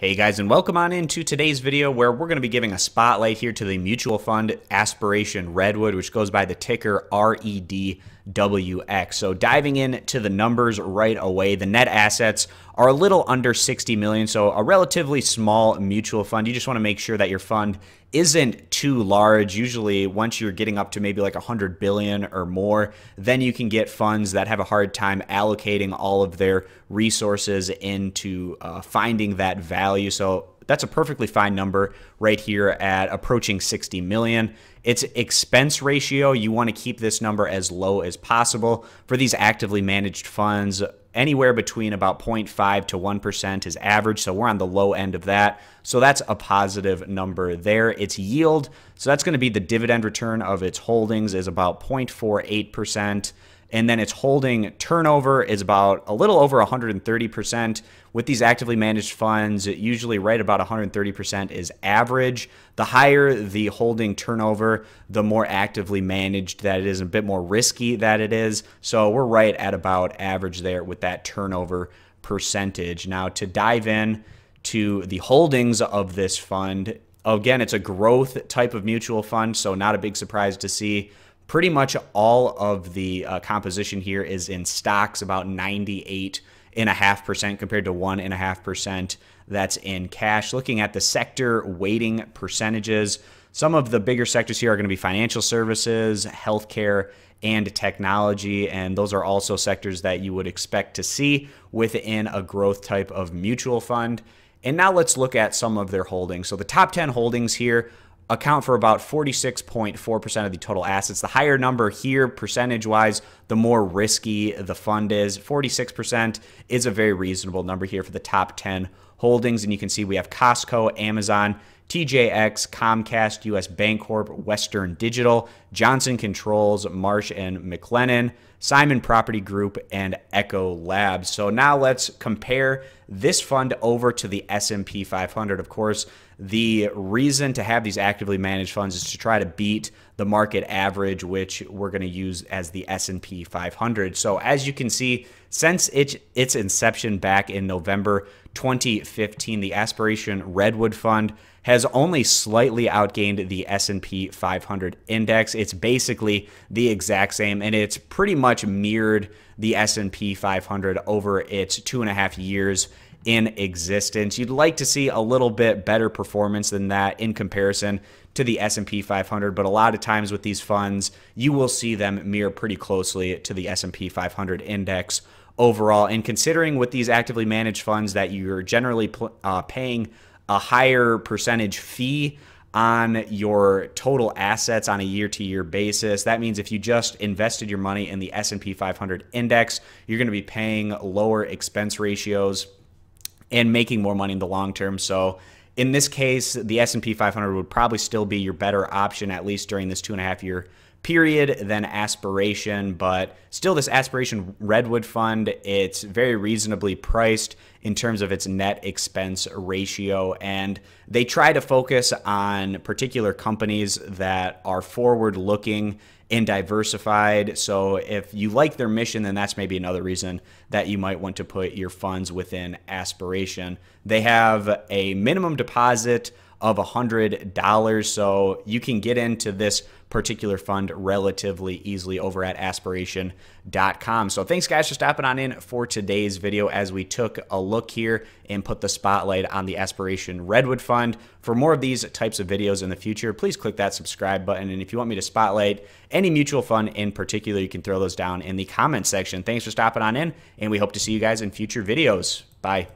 Hey guys, and welcome on into today's video where we're going to be giving a spotlight here to the mutual fund Aspiration Redwood, which goes by the ticker REDWX. So diving into the numbers right away, the net assets are a little under 60 million, so a relatively small mutual fund. You just want to make sure that your fund isn't too large. Usually, once you're getting up to maybe like 100 billion or more, then you can get funds that have a hard time allocating all of their resources into uh, finding that value. So that's a perfectly fine number right here at approaching 60 million. Its expense ratio, you want to keep this number as low as possible. For these actively managed funds, anywhere between about 0.5 to 1% is average. So we're on the low end of that. So that's a positive number there. Its yield, so that's going to be the dividend return of its holdings is about 0.48%. And then its holding turnover is about a little over 130%. With these actively managed funds, usually right about 130% is average. The higher the holding turnover, the more actively managed that it is, a bit more risky that it is. So we're right at about average there with that turnover percentage. Now, to dive in to the holdings of this fund, again, it's a growth type of mutual fund, so not a big surprise to see pretty much all of the uh, composition here is in stocks, about 98 and a half percent compared to one and a half percent that's in cash. Looking at the sector weighting percentages, some of the bigger sectors here are going to be financial services, healthcare, and technology. And those are also sectors that you would expect to see within a growth type of mutual fund. And now let's look at some of their holdings. So the top 10 holdings here account for about 46.4% of the total assets. The higher number here, percentage wise, the more risky the fund is. 46% is a very reasonable number here for the top 10 holdings. And you can see we have Costco, Amazon, TJX, Comcast, US Bancorp, Western Digital, Johnson Controls, Marsh and McLennan, Simon Property Group, and Ecolabs. So now let's compare this fund over to the S&P 500. Of course, the reason to have these actively managed funds is to try to beat the market average, which we're going to use as the S&P 500. So as you can see, since it, its inception back in November 2015, the Aspiration Redwood Fund has only slightly outgained the S&P 500 index. It's basically the exact same, and it's pretty much mirrored the S&P 500 over its two and a half years in existence. You'd like to see a little bit better performance than that in comparison to the S&P 500, but a lot of times with these funds, you will see them mirror pretty closely to the S&P 500 index overall. And considering with these actively managed funds that you're generally uh, paying a higher percentage fee on your total assets on a year-to-year basis. That means if you just invested your money in the S&P 500 index, you're going to be paying lower expense ratios and making more money in the long term. So in this case, the S&P 500 would probably still be your better option, at least during this two and a half year period than aspiration but still this aspiration redwood fund it's very reasonably priced in terms of its net expense ratio and they try to focus on particular companies that are forward looking and diversified. So if you like their mission, then that's maybe another reason that you might want to put your funds within Aspiration. They have a minimum deposit of $100. So you can get into this particular fund relatively easily over at aspiration.com. So thanks guys for stopping on in for today's video as we took a look here and put the spotlight on the Aspiration Redwood Fund. For more of these types of videos in the future, please click that subscribe button. And if you want me to spotlight any mutual fund in particular, you can throw those down in the comment section. Thanks for stopping on in, and we hope to see you guys in future videos. Bye.